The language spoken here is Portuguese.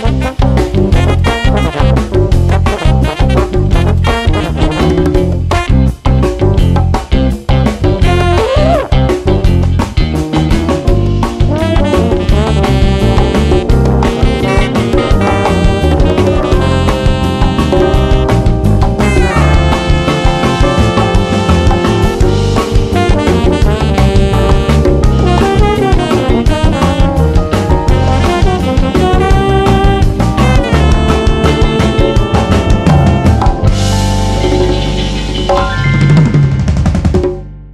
Música